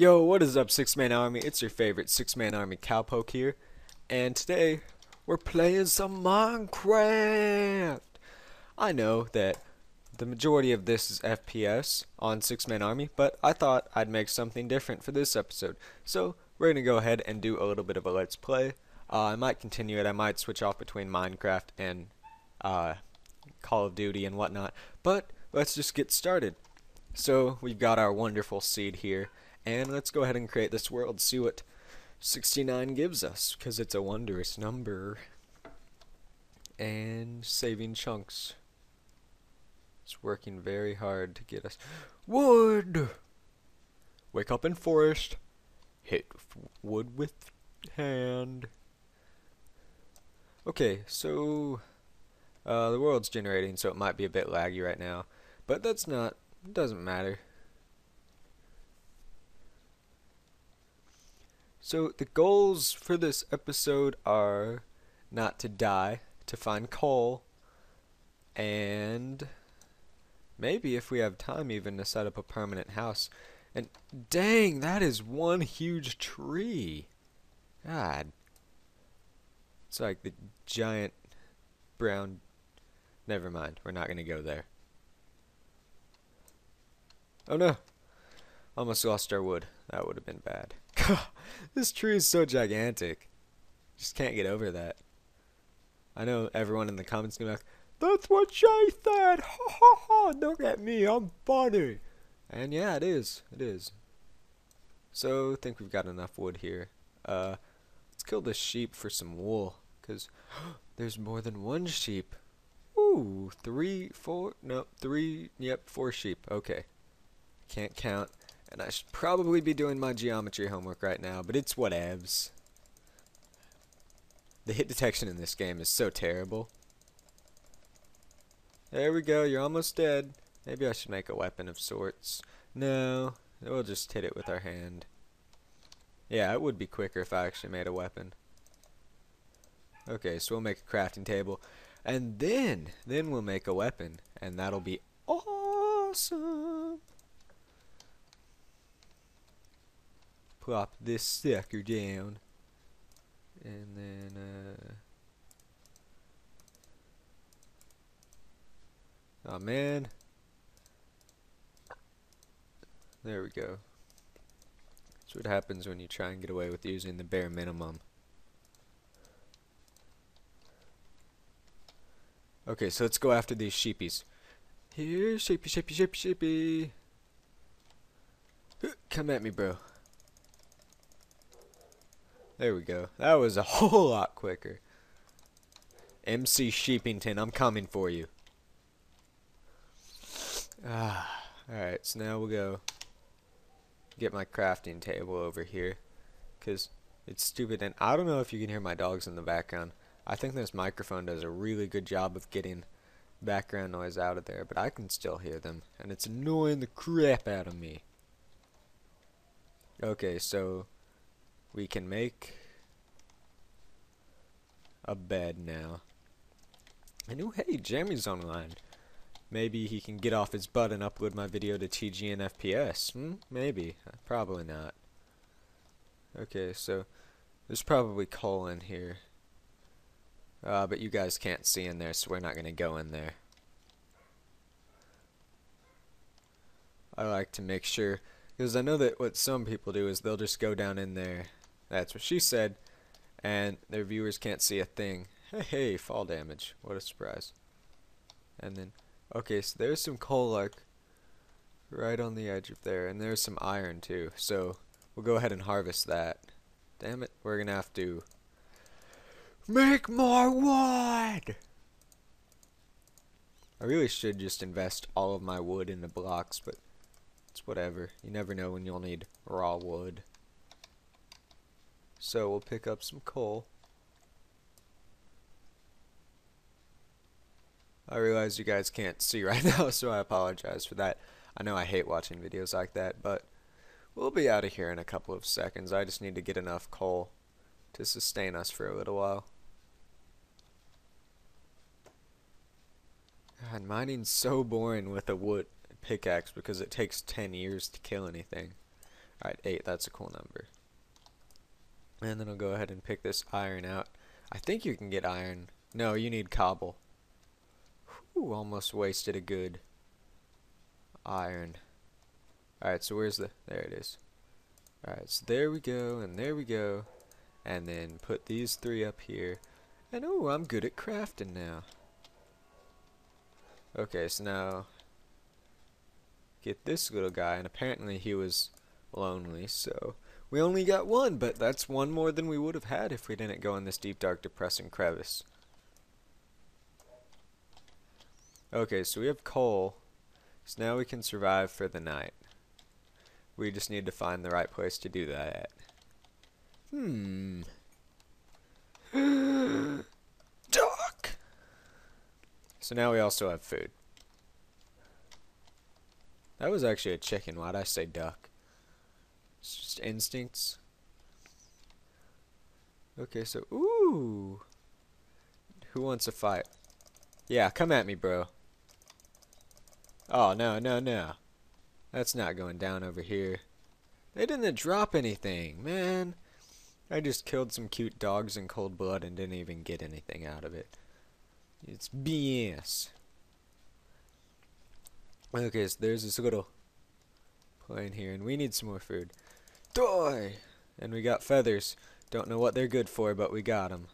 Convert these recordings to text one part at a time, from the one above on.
Yo, what is up, Six Man Army? It's your favorite Six Man Army Cowpoke here, and today we're playing some Minecraft. I know that the majority of this is FPS on Six Man Army, but I thought I'd make something different for this episode. So we're gonna go ahead and do a little bit of a let's play. Uh, I might continue it. I might switch off between Minecraft and uh, Call of Duty and whatnot. But let's just get started. So we've got our wonderful seed here. And let's go ahead and create this world, see what 69 gives us, because it's a wondrous number. And saving chunks. It's working very hard to get us wood. Wake up in forest. Hit wood with hand. Okay, so uh, the world's generating, so it might be a bit laggy right now, but that's not. Doesn't matter. So the goals for this episode are not to die, to find coal, and maybe if we have time even to set up a permanent house. And dang, that is one huge tree. God. It's like the giant brown Never mind, we're not going to go there. Oh no! Almost lost our wood. That would have been bad. This tree is so gigantic. Just can't get over that. I know everyone in the comments gonna be like, That's what Shay said! Ha ha ha! Look at me, I'm funny! And yeah, it is. It is. So, I think we've got enough wood here. Uh, let's kill this sheep for some wool. Because there's more than one sheep. Ooh, three, four, no, three, yep, four sheep. Okay. Can't count. And I should probably be doing my geometry homework right now, but it's whatevs. The hit detection in this game is so terrible. There we go, you're almost dead. Maybe I should make a weapon of sorts. No, we'll just hit it with our hand. Yeah, it would be quicker if I actually made a weapon. Okay, so we'll make a crafting table. And then, then we'll make a weapon. And that'll be awesome. Plop this sucker down. And then, uh... Oh man. There we go. That's what happens when you try and get away with using the bare minimum. Okay, so let's go after these sheepies. Here, sheepy, sheepy, sheepy, sheepy. Come at me, bro. There we go. That was a whole lot quicker. MC Sheepington, I'm coming for you. Ah, alright, so now we'll go get my crafting table over here. Because it's stupid, and I don't know if you can hear my dogs in the background. I think this microphone does a really good job of getting background noise out of there, but I can still hear them, and it's annoying the crap out of me. Okay, so we can make a bed now. And oh hey, Jeremy's online. Maybe he can get off his butt and upload my video to TGN FPS. Hmm? Maybe. Probably not. Okay, so there's probably coal in here. Uh, but you guys can't see in there, so we're not going to go in there. I like to make sure, because I know that what some people do is they'll just go down in there. That's what she said. And their viewers can't see a thing. Hey, hey, fall damage. What a surprise. And then, okay, so there's some coal like right on the edge of there. And there's some iron too. So we'll go ahead and harvest that. Damn it, we're going to have to Make more wood! I really should just invest all of my wood into blocks, but it's whatever. You never know when you'll need raw wood. So we'll pick up some coal. I realize you guys can't see right now, so I apologize for that. I know I hate watching videos like that, but we'll be out of here in a couple of seconds. I just need to get enough coal to sustain us for a little while. God, mining's so boring with a wood pickaxe because it takes 10 years to kill anything. Alright, 8, that's a cool number. And then I'll go ahead and pick this iron out. I think you can get iron. No, you need cobble. Whew, almost wasted a good iron. Alright, so where's the... There it is. Alright, so there we go, and there we go. And then put these three up here. And oh, I'm good at crafting now. Okay, so now... Get this little guy, and apparently he was lonely, so... We only got one, but that's one more than we would have had if we didn't go in this deep, dark, depressing crevice. Okay, so we have coal. So now we can survive for the night. We just need to find the right place to do that at. Hmm. Duck! So now we also have food. That was actually a chicken. Why'd I say duck? It's just instincts. Okay, so, ooh. Who wants a fight? Yeah, come at me, bro. Oh, no, no, no. That's not going down over here. They didn't drop anything, man. I just killed some cute dogs in cold blood and didn't even get anything out of it. It's BS. Okay, so there's this little plain here, and we need some more food. Die! And we got feathers. Don't know what they're good for, but we got them.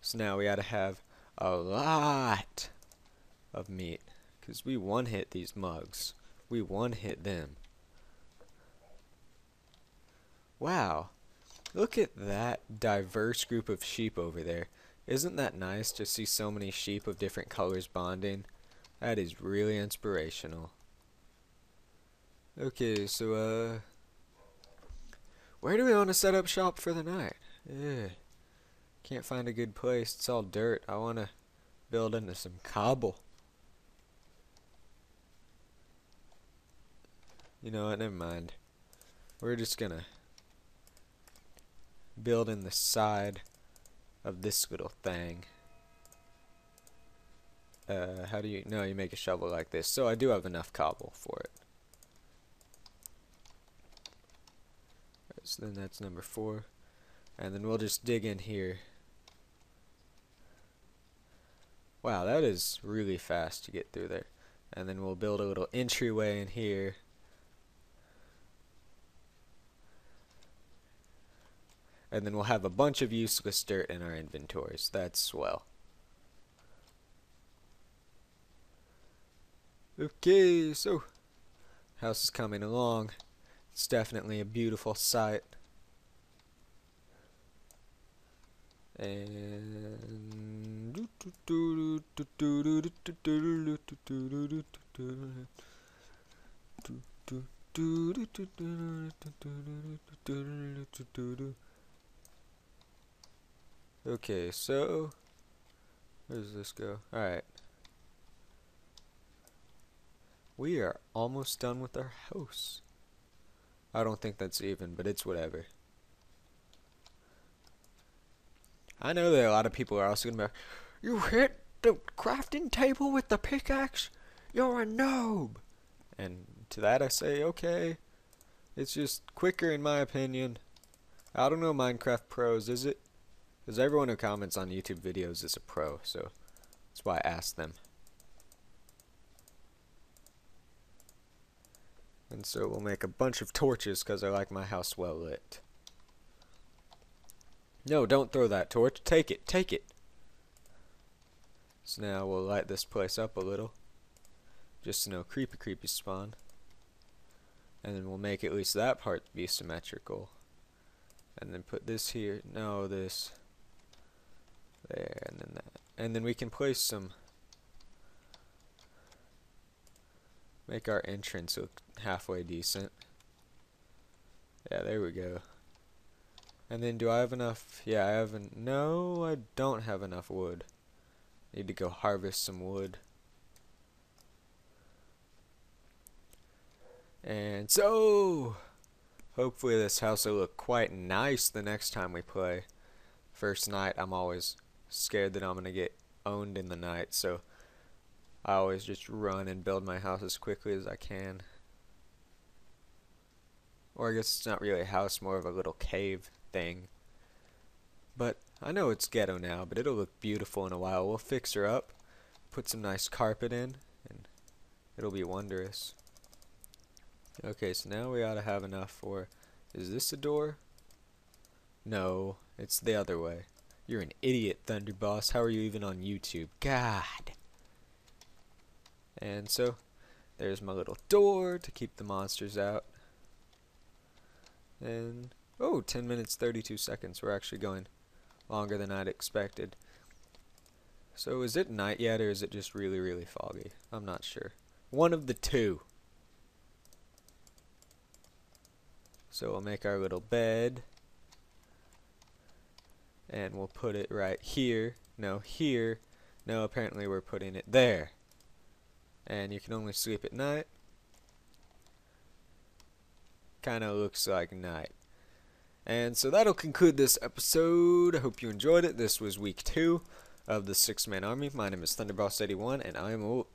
So now we gotta have a lot of meat. Because we one-hit these mugs. We one-hit them. Wow. Look at that diverse group of sheep over there. Isn't that nice to see so many sheep of different colors bonding? That is really inspirational. Okay, so, uh... Where do we want to set up shop for the night? Yeah. Can't find a good place. It's all dirt. I want to build into some cobble. You know what? Never mind. We're just gonna build in the side of this little thing. Uh, how do you... No, you make a shovel like this. So I do have enough cobble for it. So then that's number four. And then we'll just dig in here. Wow, that is really fast to get through there. And then we'll build a little entryway in here. And then we'll have a bunch of useless dirt in our inventories. That's swell. Okay, so house is coming along. It's definitely a beautiful sight. And Okay, so where does this go? Alright. We are almost done with our house. I don't think that's even, but it's whatever. I know that a lot of people are also gonna be You hit the crafting table with the pickaxe? You're a noob! And to that I say, okay. It's just quicker in my opinion. I don't know Minecraft pros, is it? Because everyone who comments on YouTube videos is a pro, so that's why I asked them. And so we'll make a bunch of torches because I like my house well lit. No, don't throw that torch. Take it. Take it. So now we'll light this place up a little. Just so no creepy creepy spawn. And then we'll make at least that part be symmetrical. And then put this here. No, this there and then that and then we can place some make our entrance look halfway decent. Yeah there we go. And then do I have enough? Yeah I haven't no I don't have enough wood. Need to go harvest some wood. And so hopefully this house will look quite nice the next time we play. First night I'm always scared that I'm going to get owned in the night, so I always just run and build my house as quickly as I can. Or I guess it's not really a house, more of a little cave thing. But I know it's ghetto now, but it'll look beautiful in a while. We'll fix her up, put some nice carpet in, and it'll be wondrous. Okay, so now we ought to have enough for... Is this a door? No, it's the other way. You're an idiot, Thunder Boss. How are you even on YouTube? God! And so, there's my little door to keep the monsters out. And, oh, 10 minutes 32 seconds. We're actually going longer than I'd expected. So is it night yet or is it just really, really foggy? I'm not sure. One of the two. So we'll make our little bed. And we'll put it right here. No, here. No, apparently we're putting it there. And you can only sleep at night. Kinda looks like night. And so that'll conclude this episode. I hope you enjoyed it. This was week two of the Six Man Army. My name is Thunderboss81, and I am out.